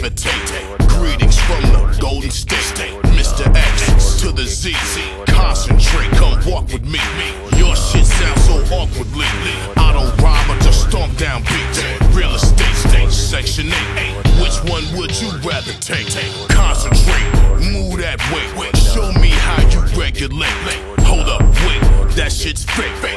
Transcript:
levitate. Greetings from the Golden State, Mr. X to the Z. Concentrate, come walk with me. Your shit sounds so awkwardly. I don't rhyme, I just stomp down beat. Real estate state, section 8. Which one would you rather take? Concentrate, move that way. Show me how you regulate. Hold up, wait, that shit's fake.